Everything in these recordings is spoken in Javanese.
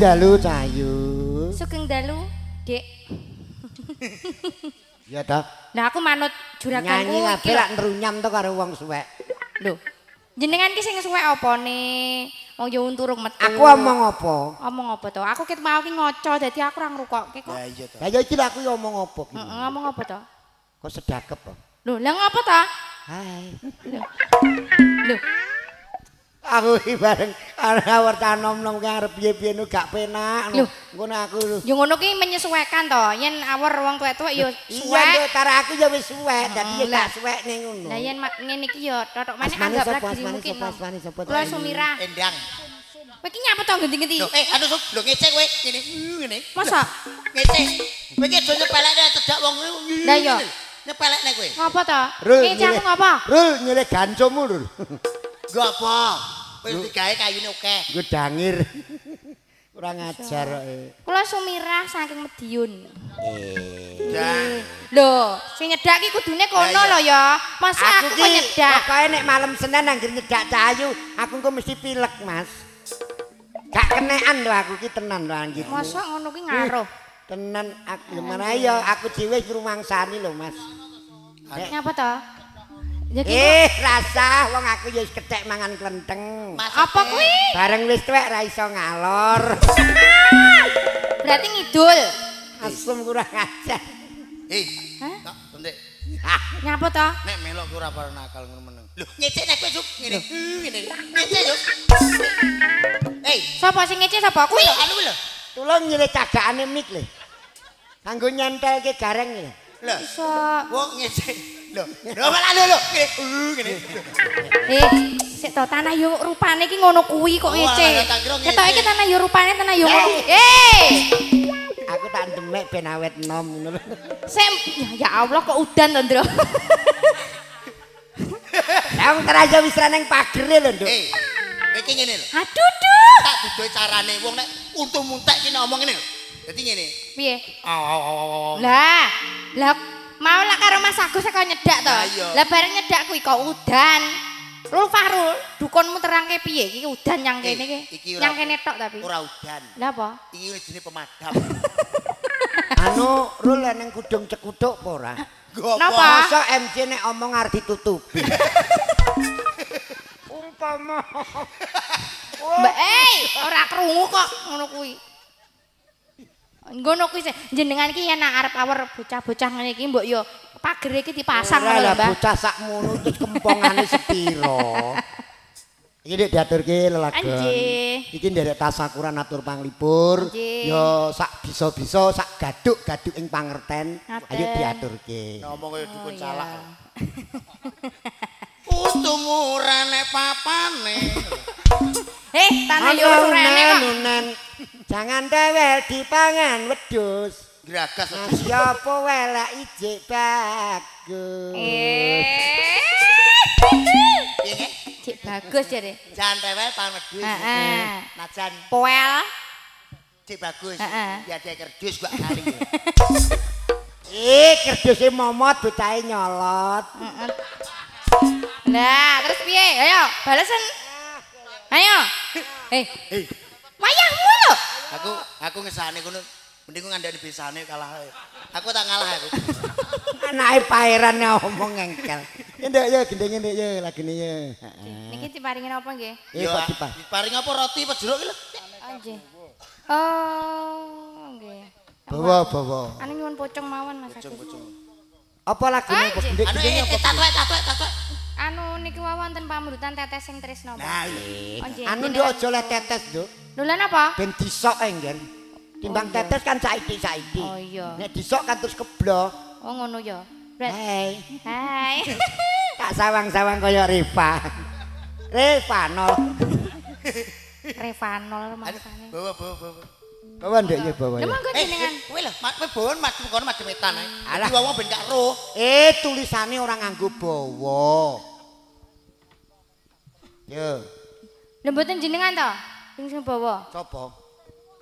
dalu Cayu. Sugeng dalu, Dik. Ya ta. Lah aku manut juraganku Nyanyi kabeh lak nrunyam to karo wong suwek. lho. Jenengan ki sing suwek apa ne? Wong yo unturung metu. Aku omong apa? Omong apa to? Aku ket mau ki ngoco dadi aku ora ngrukokke kok. Ya iya to. Lah ya iki aku ya omong apa ki. Heeh, ngomong apa to? Kok sedakep kok. Lho, lah ngopo to? Hai. Lho. Lho, Aku iki bareng ana werta nom-nom ki arep piye-piye nu gak penak. Ngono aku yo ngono ki menyesuaikan to. Yen awor wong tuwek-tuwek yo Iya, suwek. Nduk, cara aku ya wis suwek, dadi ya gak suwek ning ngono. Lah yen ngene iki yo totok maneh anggap lagi mungkin. asmane sapa? Kula Sumira. Endang. Kowe iki nyapa to ngendi-ngendi? Lho, eh anu Suk, lho ngecek kowe ngene. Uh, Ngene. Masa? Ngecek. Kowe iki aja nyepelekne cedak wong kuwi. Lah iya. Nyepelekne kowe. Ngopo to? Rul, aku ngopo? Rul nyilih gancomu lho. Nggo apa? Wis digawe kayune akeh. Gue dangir. Kurang ajar kok. eh. Kula Sumira saking Mediun. Dan Lho, sing nyedak ki kudune kono lho ya. Masa aku kok nyedak? Pokoke nek malam Senin anggere nyedak cahayu, aku engko mesti pilek, Mas. Gak kenean lho aku ki tenan lho anggir. Masa ngono ki ngaruh. Tenan aku gimana ya aku dhewe rumangsani lho, Mas. Nek- Nyapa to? Ya ki Eh, rasa wong aku ya wis kethek mangan klenteng. apa kuwi? Bareng wis tuwek ra iso ngalor. Berarti ngidul. Asem kurang ajar. Eh, Hah? tak tendek. Ah, Nyapa to? Nek melok ku ora parah nakal ngono meneng. Lho, ngecek nek kowe Suk ngene. Uh, Ngene. Ngecek yo. Eh, Sapa sing ngece sapa kuwi lho anu lho. tulung nyilih cagakane mik lho. Kanggo nyentelke gareng lho. Lho, Iso. wong ngecek. Lho, lho malah lho lho. Ngene. Uh. Eh, sik to tanah yo rupane ki ngono kuwi kok ngece. Ketok iki tanah yo rupane tanah yo ngono. Eh! Aku tak demek ben awet nom ngono lho. Sem, ya, Allah kok udan to, Ndro. Lah wong teraja wis ra ning pagere lho, Nduk. Eh, iki ngene lho. Aduh, duh. Tak dudoe carane wong nek untu muntek ki nek omong ngene lho. Dadi ngene. Piye? Lah, lah mau lah karo Mas Agus kok nyedak to. Lah, bareng nyedak kuwi kok udan. Rul Fahrul, dukonmu terangke piye iki udan yang Eh, kene iki? Yang kene tok tapi. Ora udan. Lah apa? Iki jenenge pemadam. Anu rul ning kudung cekutuk apa ora? Napa? Masa MC nek omong arep ditutupi. Umpama Mbak, eh, ora krungu kok ngono kuwi. Ngono kuwi jenengan iki yen arep awor bocah-bocah ngene iki mbok yo pagere iki dipasang ngono lho, lah Mbah. bocah sakmono terus kempongane sepiro. Iki nek diaturke lelagon. Anjih. Iki nderek tasakuran atur panglipur. Ya sak bisa-bisa sak gaduk-gaduk ing pangerten. Ayo diaturke. Ngomong kaya dukun Oh, calak. Putu murane papane. Eh, tanah yo. Nunen. Jangan dewel dipangan wedhus. Gragas. Nah, siapa welak ijik bagus. Eh. Piye? Cik bagus jare. Jan rewel pamedhus. Heeh. Najan Poel. cek bagus. Heeh. Ya ada kerdus gak kali. Eh, kerdusnya momot, bocahe nyolot. Nah, terus piye? Ayo, balesen. Ayo. Eh, Hei, wayahmu lho. aku aku ngesane kono mending ku ngandani besane kalah. ae. Aku tak ngalah aku. Anake pairan ngomong ngengkel. Ya nduk ya gendenge nduk ya lagine ya. Heeh. Niki diparingin apa nggih? Eh, Yo, kok dipa- Diparing apa roti apa jeruk iki lho. Anjir. Oh, nggih. Bawa, bawa. Anu nyuwun pocong mawon Mas Agus. Apa lagune kok Anjir. gendek Anu gendenge eh apa? tatwek tatwek tatwek. Anu niki wonten pamundutan tetes sing tresno. Nah. Oh. Anu nduk aja le tetes nduk. Lho lan apa? Ben disok enggen. Timbang Oh, tetes kan saiki-saiki. Oh, iya. Nek disok kan terus keblok. Oh ngono ya. Hai. Hai. Tak sawang-sawang kaya Rifa. Revanol Aduh, mangsane. bawa bawa bawa. Bawa nduk ya bawa Lha ya. monggo Eh, jenengan. kowe lho, mak kowe bawon macem kono ae. Alah. Dadi wong ben gak roh. Eh, tulisane ora nganggo bawa. Yo, Lha mboten jenengan to? Sing sing bawa. sapa?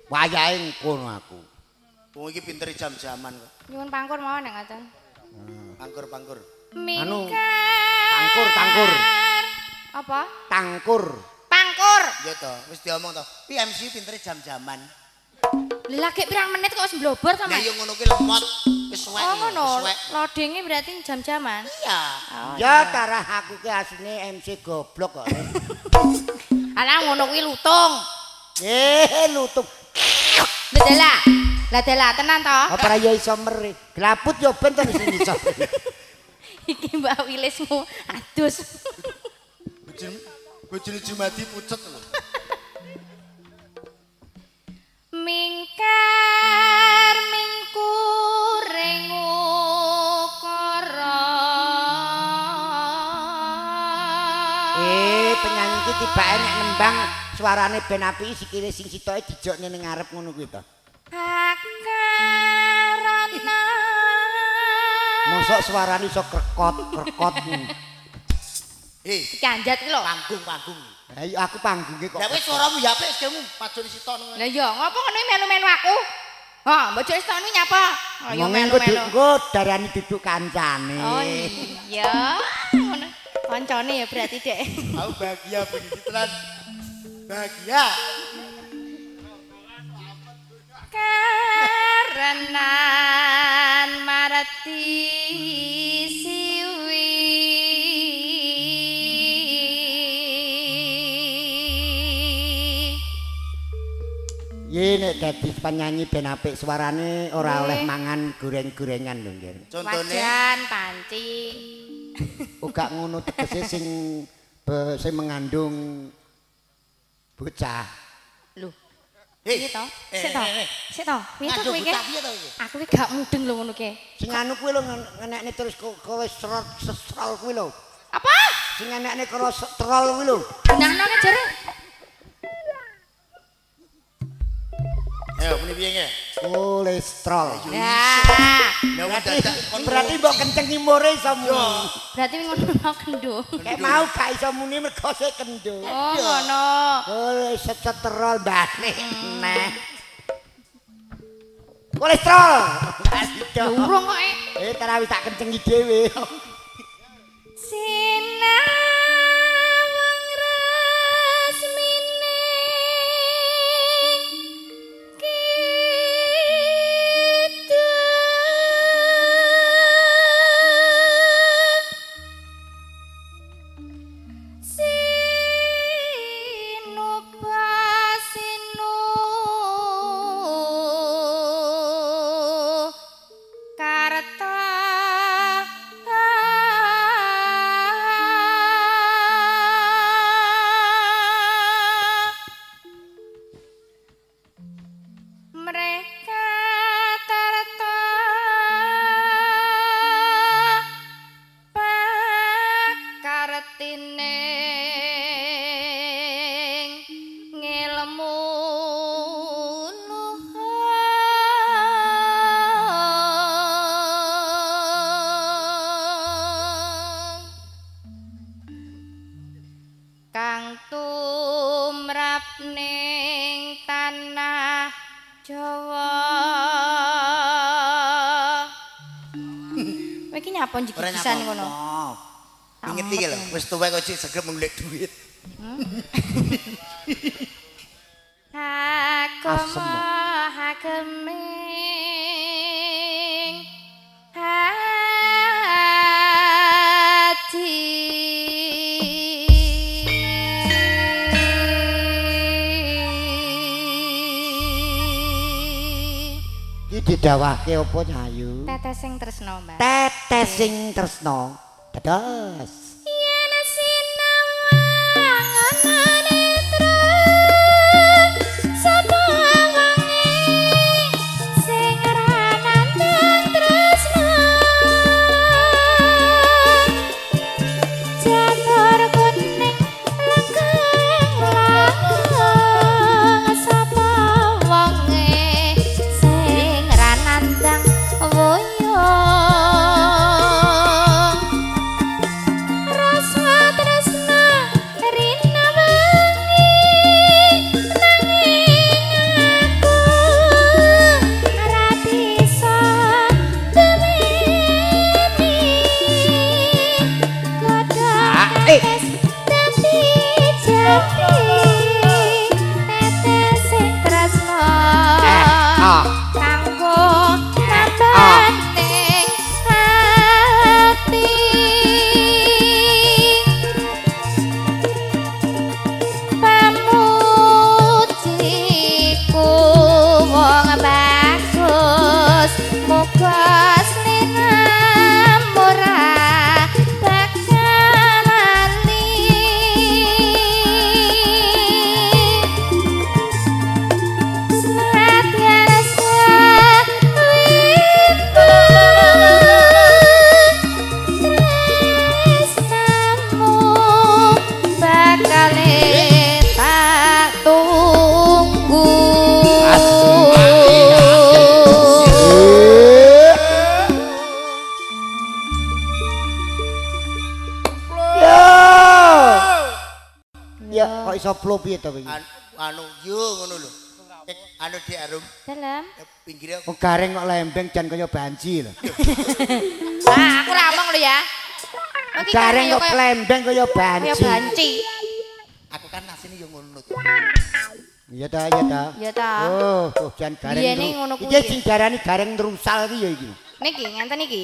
Wayahe kono aku. Wong iki pinter jam-jaman kok. Nyuwun pangkur mawon nek ngoten. Pangkur-pangkur. Anu, Mingkar. tangkur, tangkur. Apa? Tangkur. Pangkur. Ya to, wis diomong to. PMC pinter jam-jaman. Lagi pirang menit kok wis mblobor to, Mas? yo ngono ki lemot suwek. Oh, ngono. Lodenge berarti jam-jaman. Iya. Oh, Ya cara aku ki asline MC goblok kok. Alah ngono kuwi lutung. Eh lutuk. Lah dela. Lah dela tenan to? Apa ra ya iso meri. Glaput yo ben to sing iso. Iki Mbak Wilismu adus. Bojone bojone Jumadi pucet lho. Mingkar tibake nek nembang suarane ben apik sikile sing sitoke dijokne ning ngarep ngono kuwi to. Akarana. Mosok suarane iso krekot krekot. Eh, Iki anjat ki lho. panggung panggung. Ha iya aku panggunge kok. Lah wis suaramu ya apik skemu pajone sitok. Lah iya, ngopo ngono melu-melu aku? Ha, mbok jek stanu nyapa? Oh, Ngomong engko melu-melu. engko darani duduk kancane. Oh iya. Kancane ya berarti, Dek. Aku bahagia begitu tenan. Bahagia. Karenan marati siwi Ye nek dadi penyanyi ben apik suarane ora Eh. oleh mangan goreng-gorengan lho nggih. Contone wajan panci Uga ngono tegese sing be- sing mengandung bocah. lho Eh, piye to? Sik to? Eh, eh. sik to? Piye to kowe iki? aku iki gak mudeng lho ngono ki. Sing anu kuwi lho ngen- ngenekne terus ko- kolesterol sestrol kuwi lho. apa? Sing ngenekne kolesterol kuwi lho. benangno ke jare Ayo muni piye nge? Kolesterol. nah wong Berarti, berarti mbok kencengi mure iso muni. berarti ngono mau kendo Kayak mau gak iso muni mergo sik kendo. oh ngono Kolesterol balik nah. Kolesterol. lho urung kok eh. Eh tarawih tak kencengi dhewe. Tumrap ning tanah Jawa. Kowe iki nyapa jigisan nyapa. ngono? Inget iki lho, wis tuwek kok cek segep golek duit. Agama Iki didawahke apa Nyayu? Tetes sing tresno, Mbak. Tetes sing tresno. Tetes. Piye to iki? An- anu yo ngono lho. Anu di arum Dalam. eh, pinggirnya Oh gareng kok lembeng jan kaya banji lho. Nah, aku ramong lho ya. Kaya- kok lembeng kaya kaya banji. banci. aku kan asine yo ngono to. Iya ta, iya ta. Ya ta. Oh, oh jan gareng. Biyene nru- ngono kuwi. Iki sing darani gareng nrusal iki ya iki. Niki ngenten iki.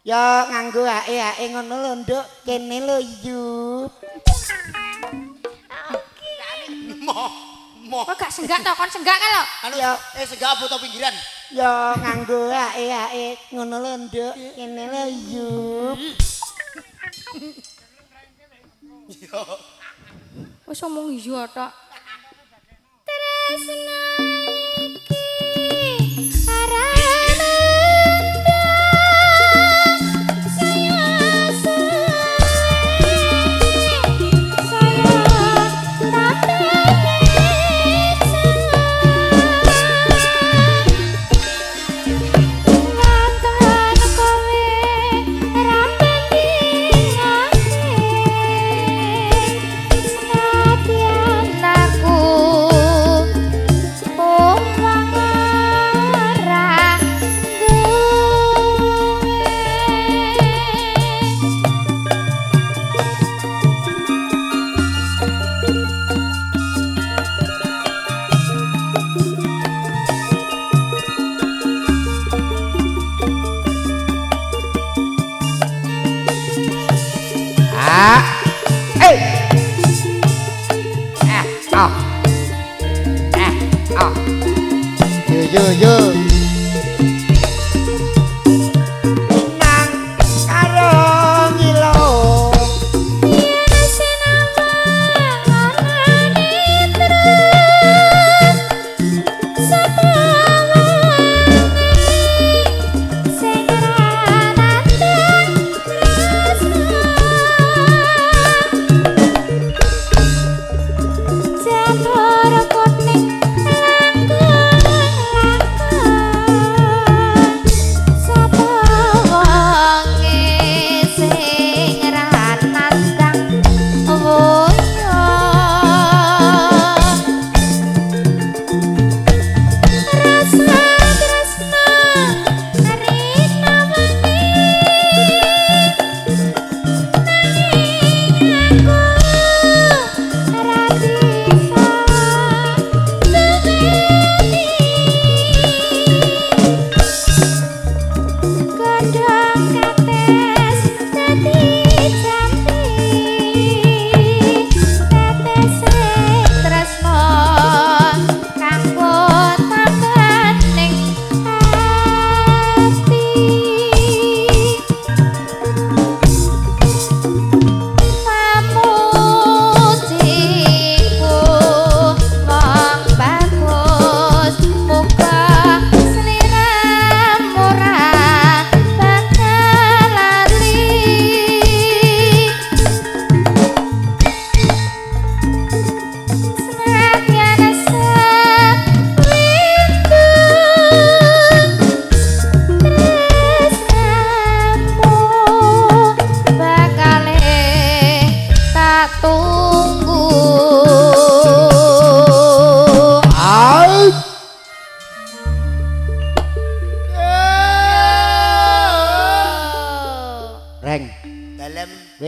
Ya nganggo ae-ae ngono lho, Nduk. Kene lho, Yup. Mo Kok gak senggak to? Kon senggak kan lho. anu Ya. eh segala foto pinggiran. Ya nganggo ae-ae ngono lho, Nduk. Kene lho, Yup. Yo. Wis ngomong iya tok. Tresna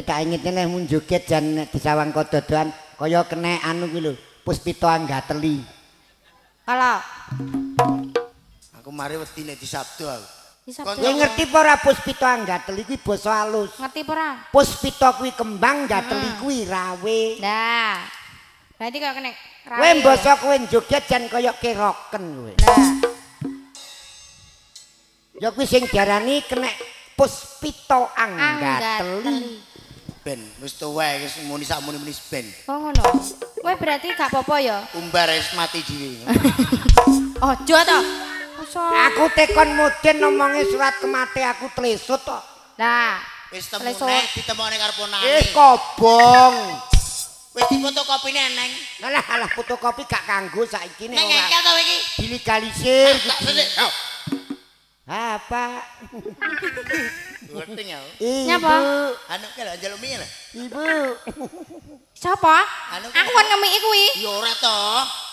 Kowe tak ingitne nek mun joget jan nek disawang kododoan kaya kena anu kuwi lho, Puspito Anggateli. Kalau aku mari wedi nek di Sabtu aku. Kowe ngerti apa ora Puspito Anggateli kuwi basa halus. ngerti pora? Puspito kuwi kembang, Gateli kuwi rawe. Nah. Berarti kok kena Kowe basa kowe joget jan kaya keroken kowe. Nah. Ya kuwi sing diarani kena Puspito Anggateli. Ben wis tuwa wis muni sak muni-muni ben. Oh ngono. Kowe berarti gak apa-apa ya? Umbar wis mati dhewe. Ojo to. Aku tekon mudin ngomongi surat kemati aku tlesut kok. Nah. Wis temune ditemoni karo ponane. Eh kobong. Wis difotokopine neng. Alah alah fotokopi gak kanggo saiki nek Neng ora engkel to iki. dilegalisir. Apa? Ngerti ya. Ibu. Nyapa? Anu kala njaluk mie lah. Ibu. Sopo? Anu, Aku kan ngemiki kuwi. Ya ora to.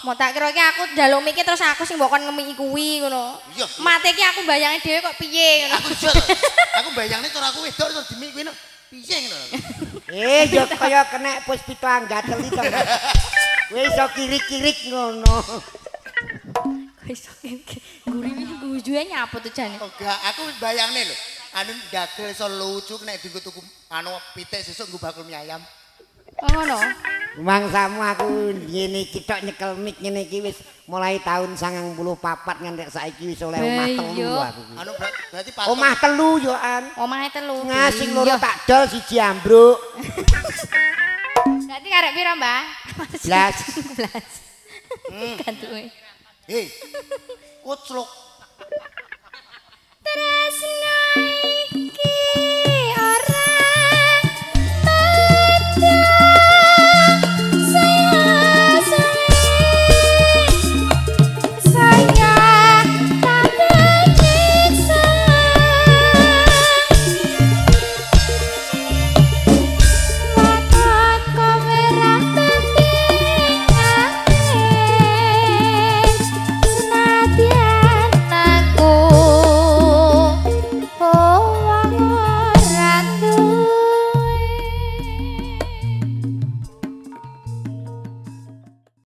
Mau tak kira iki aku njaluk miki terus aku sing mbok kon ngemiki kuwi ngono. Iya. Mate iki aku bayangi dhewe kok piye ngono. Aku to. Aku bayangne cara aku wedok terus demi kuwi no. Piye ngono. Eh, yo kaya kena puspito anggatel iki. Wis iso kirik-kirik ngono. Kok iso gurine gujue nyapa tuh jane. Enggak, aku bayangne lho. Anu dagel iso lucu nek dienggo tuku anu pitik sesuk nggo bakul mie ayam. Oh ngono. Mangsamu aku ngene iki tok nyekel mik ngene iki wis mulai tahun 94 nganti saiki wis oleh omah telu aku. Anu ber- berarti patung. Omah telu yo an. Omahe telu. Ngasing loro tak dol siji ambruk. Berarti karek pira, Mbah? Blas. Blas. Hmm. Gantuke. Hei. Kucluk Tresnaiku